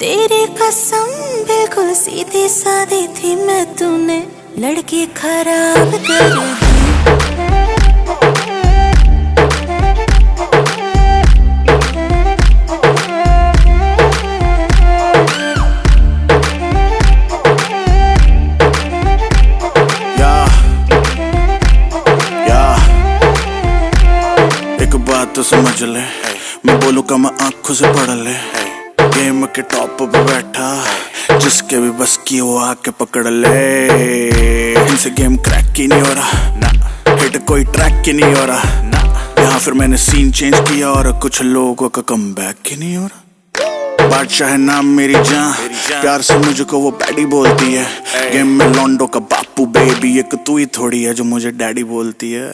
तेरी कसम बिल्कुल सीधी सादी थी मैं तूने लड़की खराब कर दी। तो समझ ले। मैं बोलू का मैं आँखों से पढ़ ले। गेम के टॉप पे बैठा जिसके भी बस की वो आके पकड़ ले। इनसे गेम क्रैक की नहीं हो रहा। ना। हिट कोई ट्रैक की नहीं हो रहा। ना। यहाँ फिर मैंने सीन चेंज किया और कुछ लोगों का कम बैक की नहीं हो रहा। बादशाह है नाम मेरी जान। प्यार से मुझको वो पैडी बोलती है। गेम में लॉन्डो का बापू बेबी एक तू ही थोड़ी है जो मुझे डैडी बोलती है।